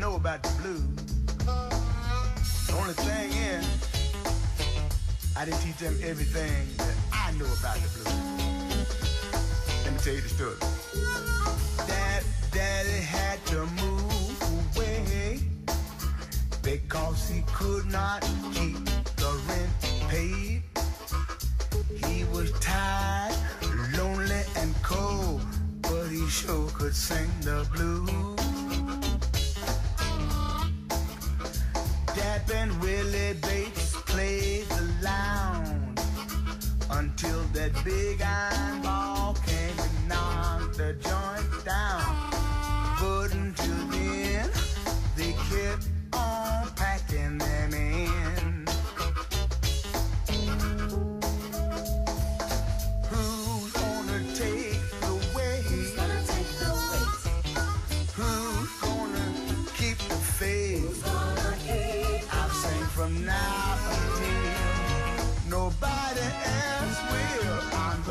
know about the blues. The only thing is, I didn't teach them everything that I know about the blues. Let me tell you the story. Dad, Daddy had to move away because he could not keep the rent paid. He was tired, lonely, and cold, but he sure could sing the blues. and Willie Bates played the lounge until that big iron ball.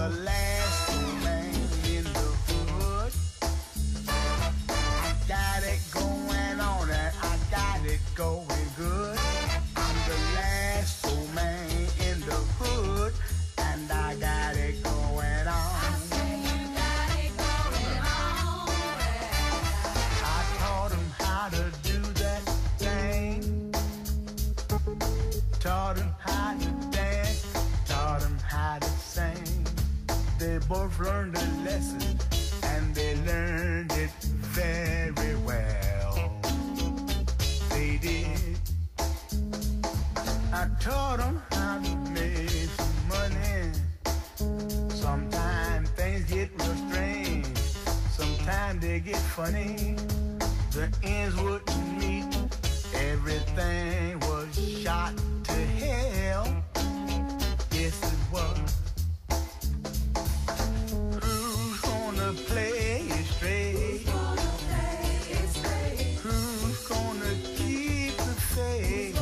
Last funny. The ends wouldn't meet. Everything was shot to hell. Yes, it was. Who's gonna play it straight? Who's gonna keep the faith?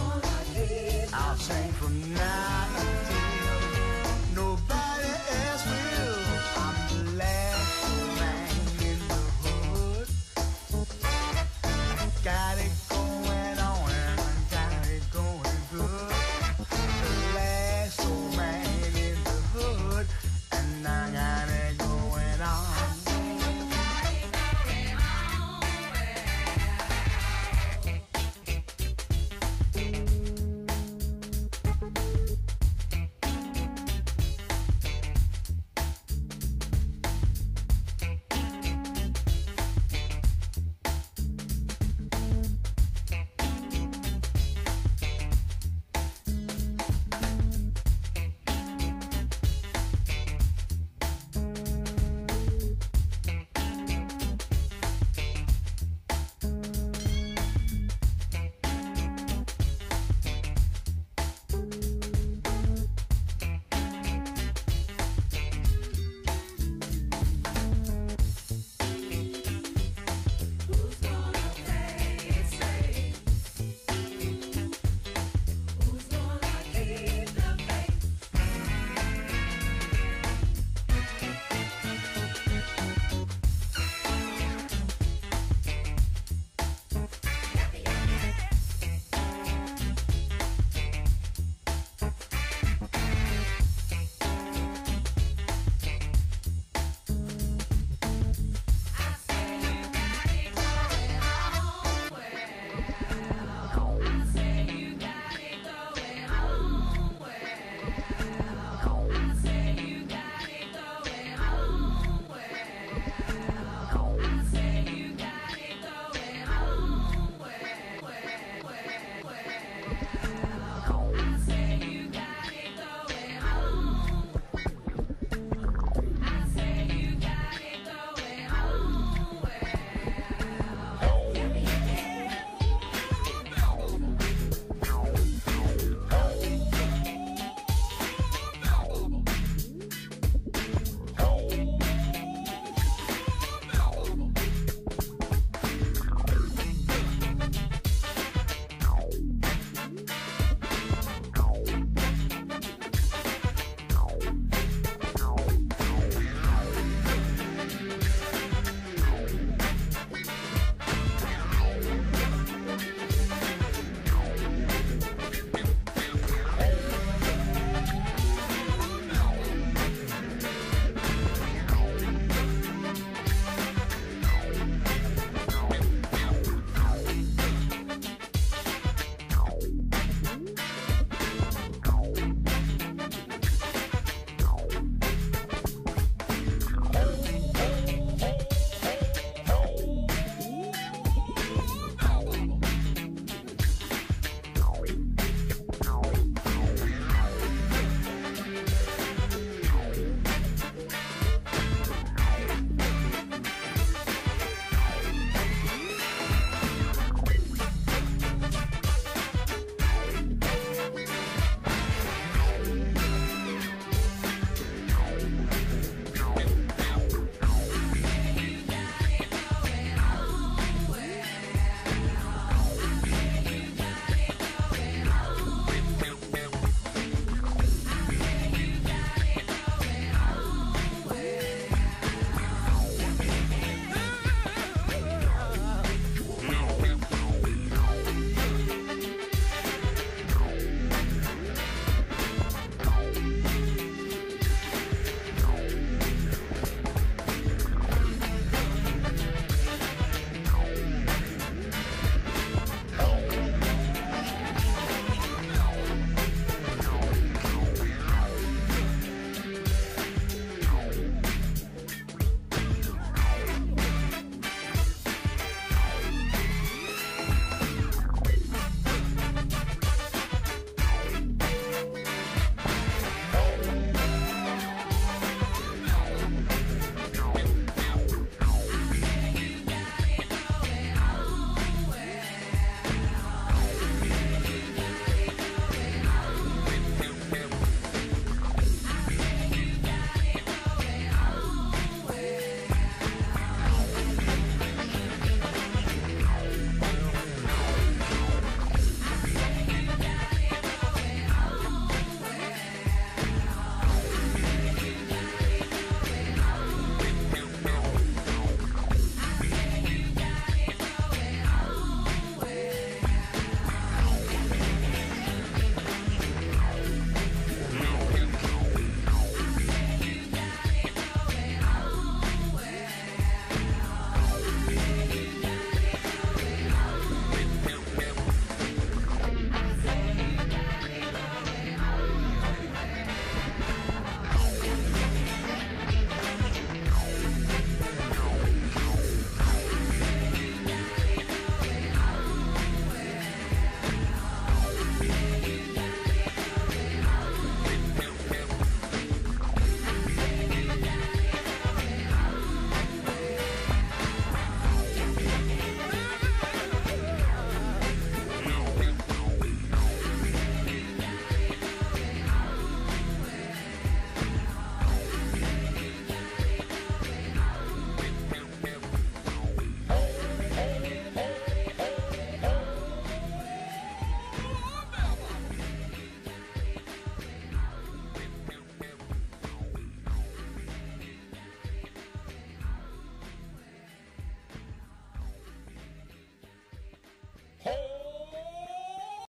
I'll sing from now.